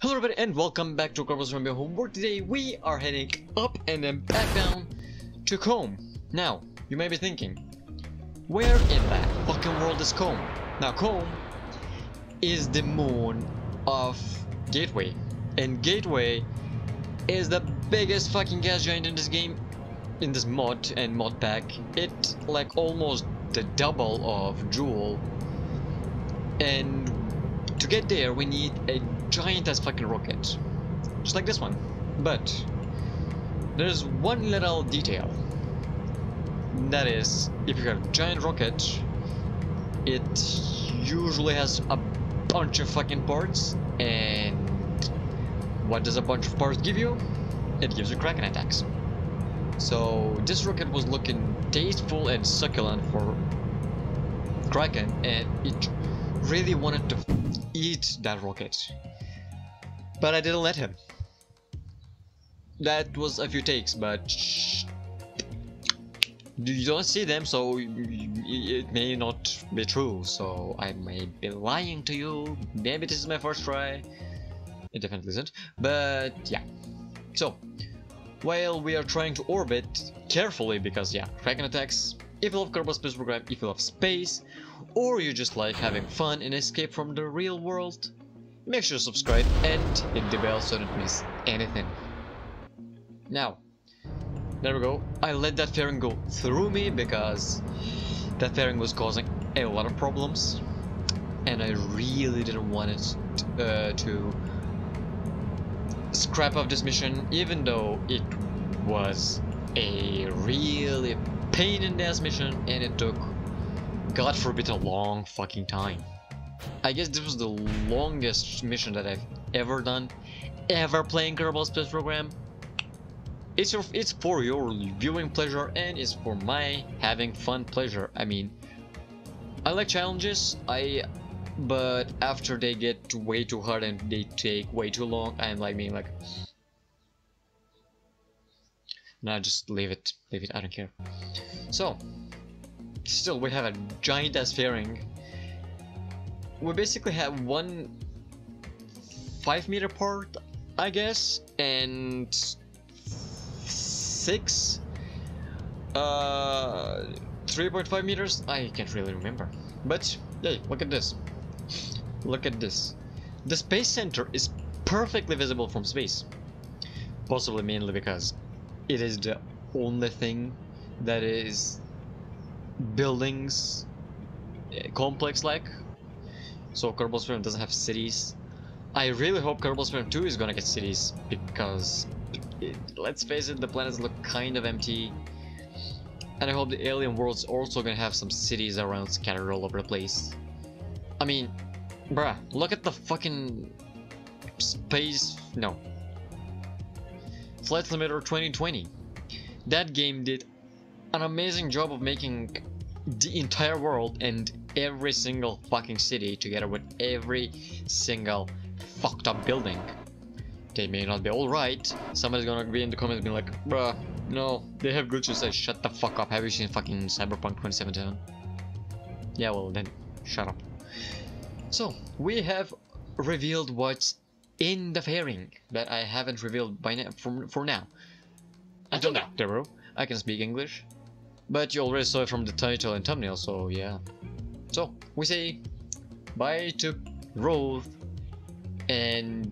Hello everybody and welcome back to Corpus from your homework. Today we are heading up and then back down to Khom. Now, you may be thinking, where in that fucking world is Khom? Now Khom is the moon of Gateway. And Gateway is the biggest fucking gas giant in this game, in this mod and mod pack. It like almost the double of Jool. And to get there we need a giant as fucking rocket. Just like this one. But there's one little detail. That is, if you have a giant rocket, it usually has a bunch of fucking parts and what does a bunch of parts give you? It gives you Kraken attacks. So this rocket was looking tasteful and succulent for Kraken and it really wanted to eat that rocket. But I didn't let him. That was a few takes, but you don't see them, so it may not be true. So I may be lying to you. Maybe this is my first try. It definitely isn't. But yeah. So while we are trying to orbit carefully, because yeah, Kraken attacks. If you love Kerbal Space Program, if you love space, or you just like having fun and escape from the real world, make sure to subscribe and hit the bell so don't miss anything. Now, there we go. I let that fairing go through me because that fairing was causing a lot of problems and I really didn't want it uh, to scrap off this mission even though it was a really pain in the ass mission and it took god forbid a long fucking time. I guess this was the longest mission that I've ever done, ever playing Kerbal Space Program. It's your, it's for your viewing pleasure and it's for my having fun pleasure. I mean, I like challenges. I, but after they get way too hard and they take way too long, I'm like being like, nah, just leave it, leave it. I don't care. So, still, we have a giant ass fairing we basically have one 5 meter part, I guess, and 6 uh 3.5 meters. I can't really remember. But hey look at this. Look at this. The space center is perfectly visible from space. Possibly mainly because it is the only thing that is buildings eh, complex like so Kerbal Space doesn't have cities. I really hope Kerbal Space 2 is gonna get cities because it, let's face it, the planets look kind of empty. And I hope the alien world's also gonna have some cities around scattered all over the place. I mean, bruh, look at the fucking space. No. Flight Simulator 2020. That game did an amazing job of making the entire world and every single fucking city together with every single fucked up building. They may not be alright. Somebody's gonna be in the comments being like, bruh, no, they have glitches. Say, shut the fuck up. Have you seen fucking Cyberpunk 2077? Yeah, well then, shut up. So, we have revealed what's in the fairing that I haven't revealed by now for, for now. Until now, Dero. I can speak English. But you already saw it from the title and thumbnail, so yeah. So, we say bye to Ruth and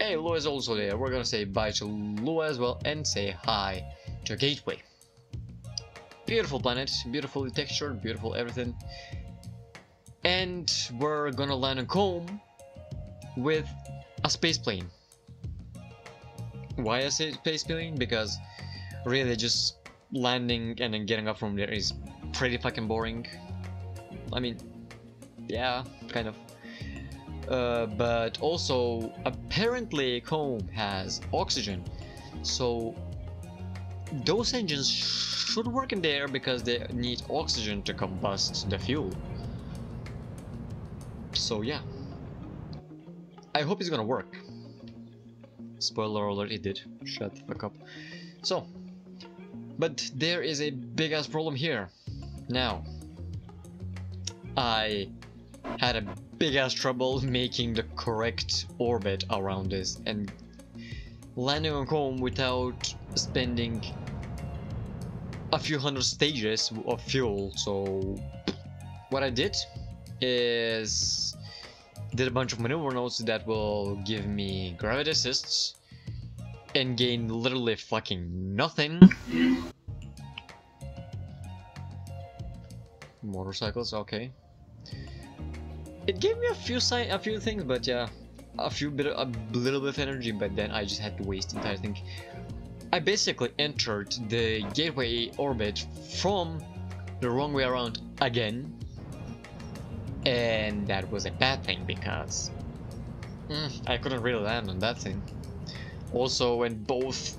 hey, Lua is also there. We're gonna say bye to Lua as well and say hi to Gateway. Beautiful planet, beautifully textured, beautiful everything. And we're gonna land on Khom with a space plane. Why say space plane? Because really just landing and then getting up from there is pretty fucking boring. I mean, yeah, kind of. Uh, but also, apparently Khom has oxygen, so those engines should work in there because they need oxygen to combust the fuel. So yeah, I hope it's gonna work. Spoiler alert, it did. Shut the fuck up. So, but there is a big ass problem here. Now, I had a big ass trouble making the correct orbit around this and landing on Khom without spending a few hundred stages of fuel. So what I did is did a bunch of maneuver nodes that will give me gravity assists and gain literally fucking nothing. Motorcycles, okay. It gave me a few si a few things, but yeah, a few bit, a little bit of energy, but then I just had to waste entire thing. I basically entered the gateway orbit from the wrong way around again, and that was a bad thing because mm, I couldn't really land on that thing. Also, when both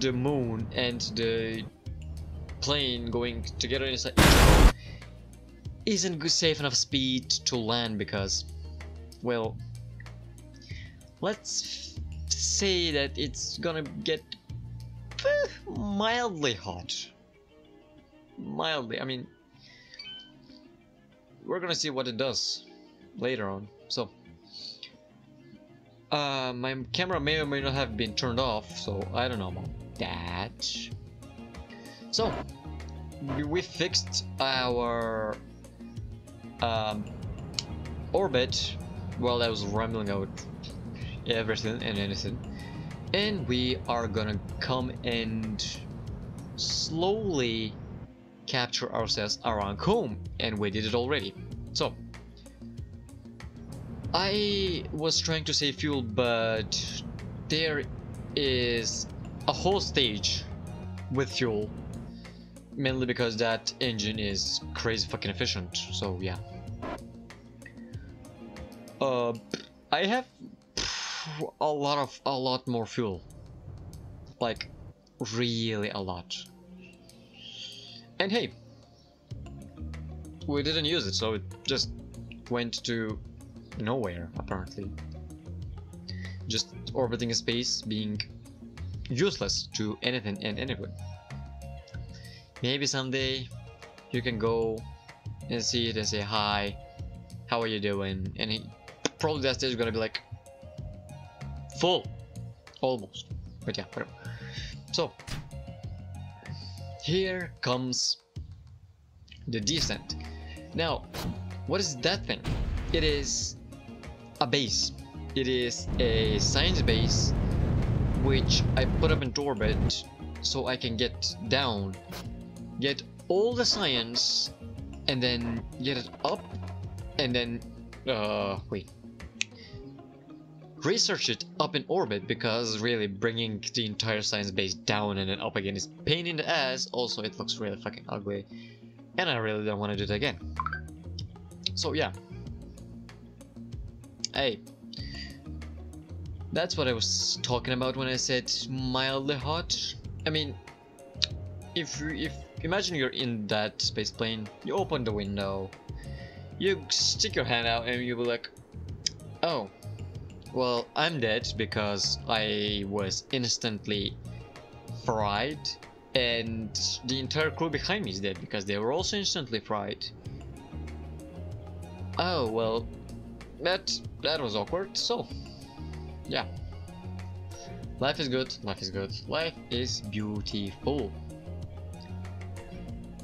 the moon and the plane going together inside isn't good safe enough speed to land because, well, let's say that it's gonna get eh, mildly hot. Mildly, I mean, we're gonna see what it does later on. So, uh, my camera may or may not have been turned off, so I don't know about that. So, we fixed our um, orbit while I was rambling out everything and anything. And we are gonna come and slowly capture ourselves around Khom. And we did it already. So, I was trying to save fuel, but there is a whole stage with fuel. Mainly because that engine is crazy fucking efficient, so yeah. Uh, I have a lot of a lot more fuel, like really a lot. And hey, we didn't use it, so it just went to nowhere apparently. Just orbiting space, being useless to anything and anyone. Maybe someday you can go and see it and say hi, how are you doing? And he, probably that stage is gonna be like full, almost. But yeah, whatever. So here comes the descent. Now, what is that thing? It is a base. It is a science base which I put up into orbit so I can get down, get all the science, and then get it up, and then, uh, wait, research it up in orbit because really bringing the entire science base down and then up again is pain in the ass. Also, it looks really fucking ugly, and I really don't want to do that again. So yeah. Hey. That's what I was talking about when I said mildly hot. I mean, if you, if imagine you're in that space plane, you open the window, you stick your hand out, and you'll be like, "Oh, well, I'm dead because I was instantly fried, and the entire crew behind me is dead because they were also instantly fried." Oh well, that that was awkward. So, yeah. Life is good. Life is good. Life is beautiful.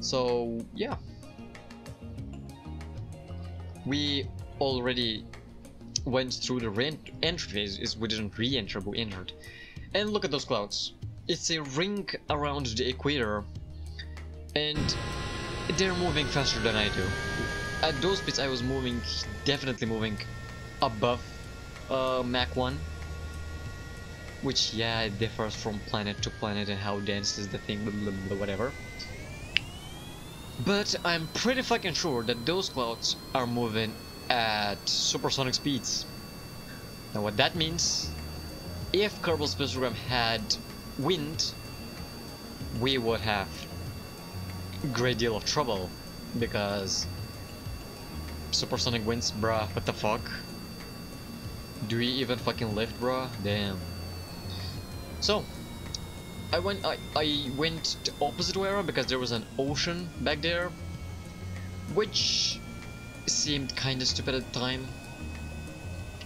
So yeah, we already went through the entry phase. Is we didn't re-enter, we entered. And look at those clouds. It's a ring around the equator, and they're moving faster than I do at those speeds I was moving, definitely moving above uh, Mach 1. Which, yeah, it differs from planet to planet and how dense is the thing, blah, blah, blah, whatever. But I'm pretty fucking sure that those clouds are moving at supersonic speeds. Now what that means, if Kerbal Space Program had wind, we would have a great deal of trouble because supersonic winds, bruh. What the fuck? Do we even fucking lift, bruh? Damn. So, I went I, I went the opposite way around because there was an ocean back there, which seemed kinda stupid at the time.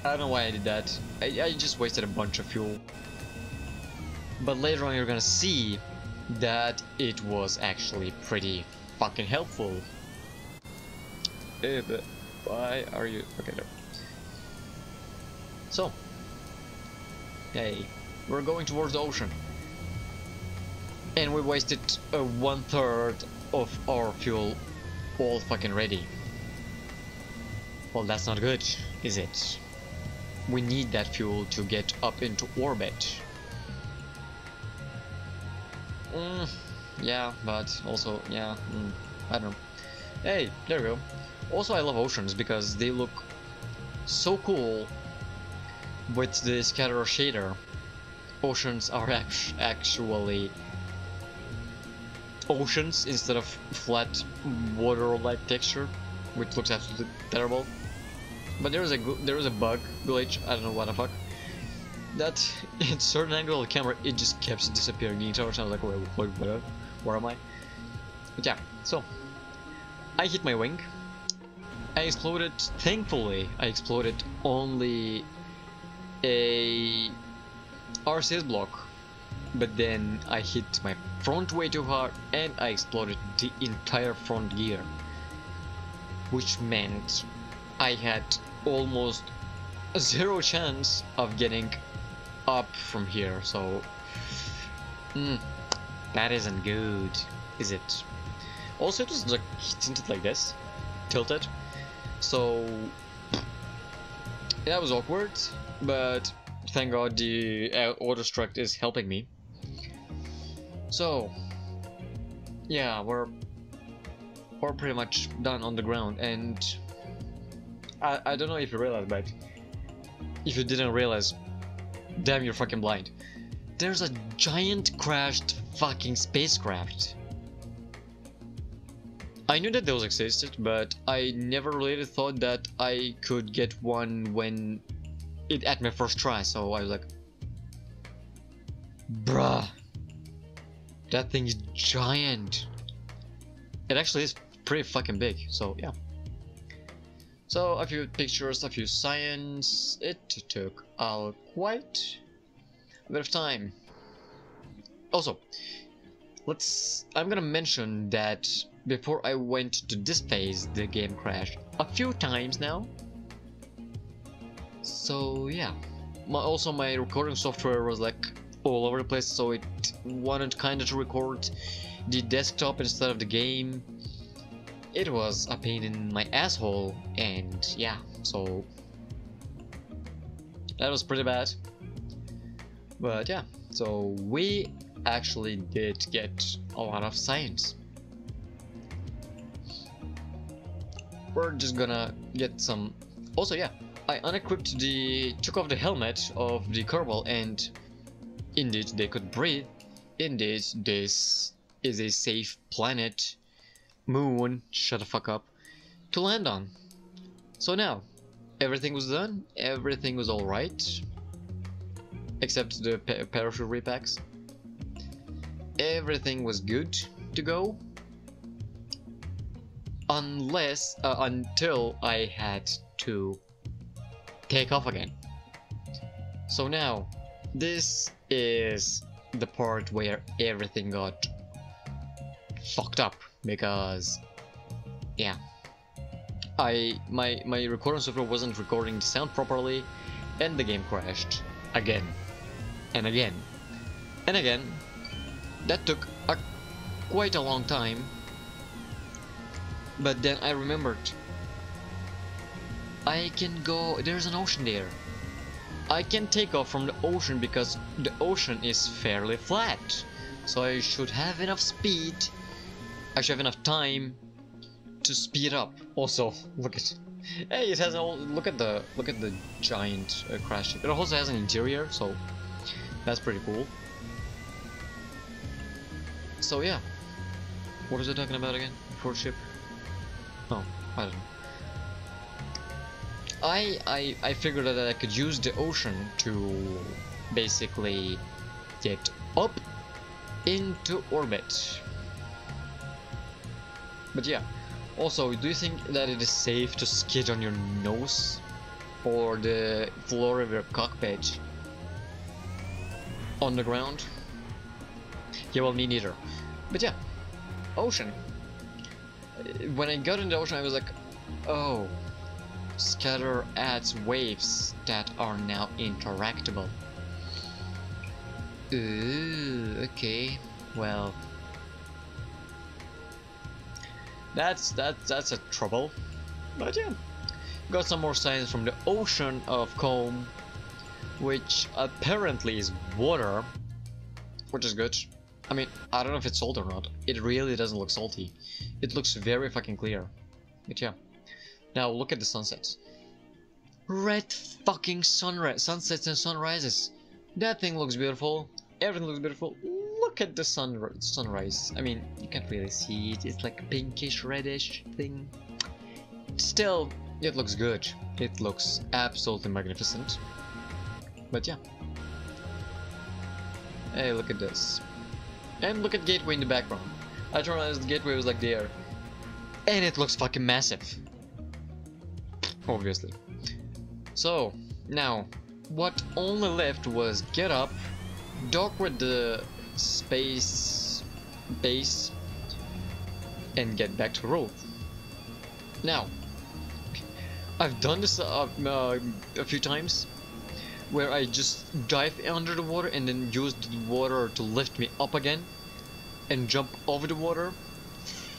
I don't know why I did that. I, I just wasted a bunch of fuel. But later on you're gonna see that it was actually pretty fucking helpful. Eh, but why are you... Okay, no. So. Hey, we're going towards the ocean. And we wasted uh, one third of our fuel all fucking ready. Well, that's not good, is it? We need that fuel to get up into orbit. Mm, yeah, but also, yeah, mm, I don't know. Hey, there we go. Also, I love oceans because they look so cool with the scatter shader. Oceans are actually oceans instead of flat water-like texture, which looks absolutely terrible. But there is a there is a bug glitch. I don't know what the fuck. That in certain angle of the camera, it just keeps disappearing. Entire time, I was like, wait, wait, where, where am I? But yeah, so I hit my wing. I exploded. Thankfully, I exploded only a RCS block but then I hit my front way too hard and I exploded the entire front gear which meant I had almost zero chance of getting up from here so mm, that isn't good is it? Also it was like tinted like this tilted so that was awkward but thank god the uh, auto strut is helping me. So, yeah, we're we're pretty much done on the ground, and I I don't know if you realize, but if you didn't realize, damn, you're fucking blind. There's a giant crashed fucking spacecraft. I knew that those existed, but I never really thought that I could get one when it at my first try, so I was like, bruh. That thing is giant. It actually is pretty fucking big, so yeah. So a few pictures, a few science. It took uh, quite a bit of time. Also, let's. I'm gonna mention that before I went to this phase, the game crashed a few times now. So yeah. My, also, my recording software was like all over the place, so it wanted kind of to record the desktop instead of the game. It was a pain in my asshole, and yeah, so that was pretty bad. But yeah, so we actually did get a lot of science. We're just gonna get some... Also, yeah, I unequipped the... took off the helmet of the Kerbal and indeed they could breathe Indeed, this is a safe planet, moon, shut the fuck up, to land on. So now, everything was done, everything was alright, except the pa parachute repacks. Everything was good to go, unless, uh, until I had to take off again. So now, this is the part where everything got fucked up because yeah I my my recording software wasn't recording the sound properly and the game crashed again and again and again that took a, quite a long time but then I remembered I can go there's an ocean there I can take off from the ocean because the ocean is fairly flat. So I should have enough speed. I should have enough time to speed up. Also, look at Hey, it has all look at the look at the giant uh, crash ship. It also has an interior, so that's pretty cool. So yeah. What was I talking about again? Ford ship? Oh, I don't know. I, I, I figured that I could use the ocean to basically get up into orbit. But yeah, Also, do you think that it is safe to skid on your nose? Or the floor of your cockpit? On the ground? Yeah, well, me neither. But yeah, ocean. Uh, When I got in the ocean, I was like, oh, Scatter adds waves that are now interactable. Ooh, okay. Well, that's that's that's a trouble. But yeah, got some more signs from the ocean of Khom, which apparently is water, which is good. I mean, I don't know if it's salt or not. It really doesn't look salty. It looks very fucking clear. But yeah. Now look at the sunsets. Red fucking sunrise, sunsets and sunrises. That thing looks beautiful. Everything looks beautiful. Look at the sun sunrise. I mean, you can't really see it. It's like a pinkish reddish thing. Still, it looks good. It looks absolutely magnificent. But yeah. Hey, look at this. And look at Gateway in the background. I didn't realize the Gateway was like there. And it looks fucking massive. Obviously. So, now, what only left was get up, dock with the space base, and get back to Roth. Now, I've done this uh, uh, a few times, where I just dive under the water and then use the water to lift me up again, and jump over the water,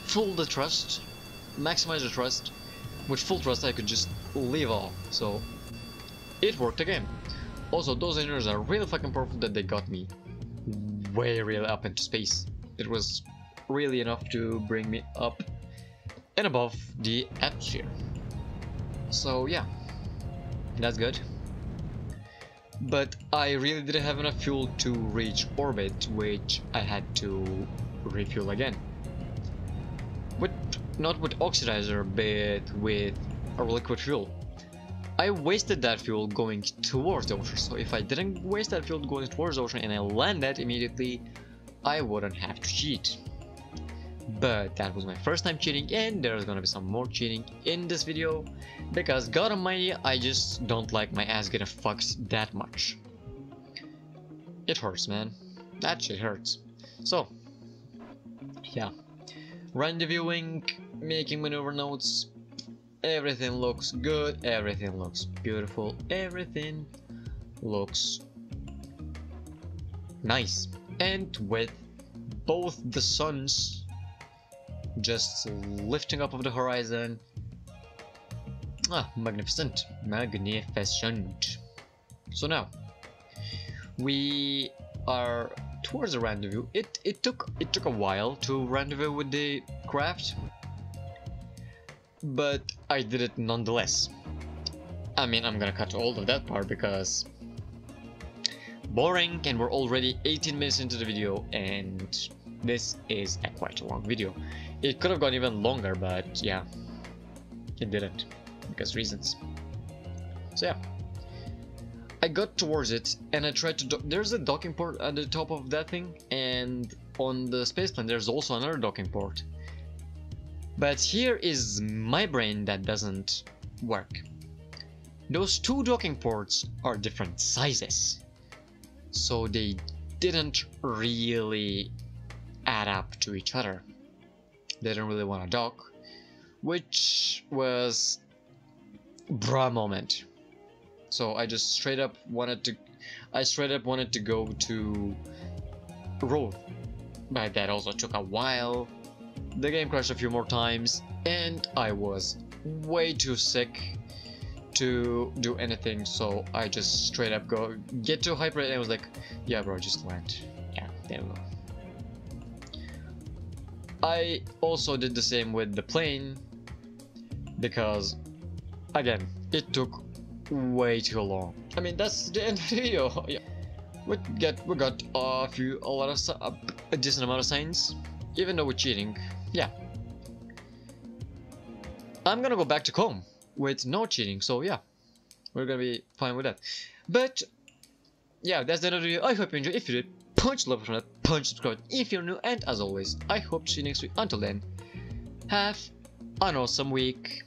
full the thrust, maximize the thrust. With full thrust I could just leave off, so it worked again. Also, those engines are really fucking powerful that they got me way really up into space. It was really enough to bring me up and above the atmosphere. So yeah, that's good. But I really didn't have enough fuel to reach orbit, which I had to refuel again. With, not with oxidizer, but with a liquid fuel. I wasted that fuel going towards the ocean, so if I didn't waste that fuel going towards the ocean and I landed immediately, I wouldn't have to cheat. But that was my first time cheating and there's gonna be some more cheating in this video because god almighty I just don't like my ass getting fucked that much. It hurts man. That shit hurts. So, yeah. Rendezvousing, making maneuver notes, everything looks good, everything looks beautiful, everything looks nice. And with both the suns just lifting up of the horizon. Ah, magnificent, magnificent. So now, we are towards the rendezvous. It it took it took a while to rendezvous with the craft, but I did it nonetheless. I mean, I'm gonna cut all of that part because boring, and we're already 18 minutes into the video, and this is a quite a long video. It could have gone even longer, but yeah, it didn't because reasons. So yeah. I got towards it and I tried to there's a docking port at the top of that thing and on the space plane there's also another docking port. But here is my brain that doesn't work. Those two docking ports are different sizes. So they didn't really add up to each other. They didn't really want to dock, which was bra moment. So I just straight up wanted to, I straight up wanted to go to Roth, but that also took a while. The game crashed a few more times, and I was way too sick to do anything. So I just straight up go get to hyper and I was like, yeah, bro, just land. Yeah, there we go. I also did the same with the plane because again it took way too long. I mean that's the end of the video. Yeah. We get we got a few a lot of a decent amount of signs, even though we're cheating. Yeah. I'm gonna go back to Khom with no cheating, so yeah, we're gonna be fine with that. But yeah, that's the end of the video. I hope you enjoyed. If you did, punch love from that, punch subscribe if you're new, and as always, I hope to see you next week. Until then, have an awesome week.